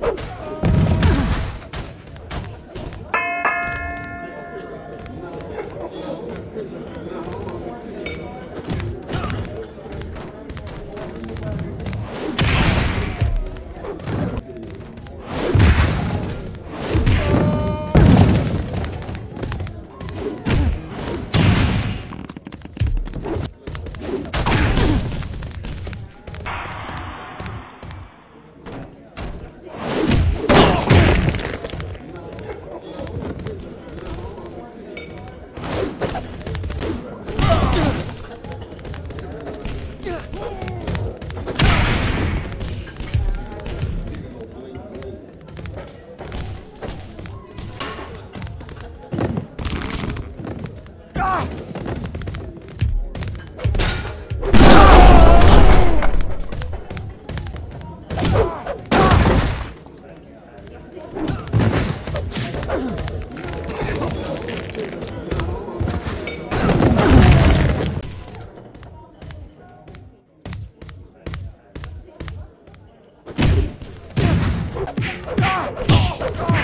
Thank you. Oh, God.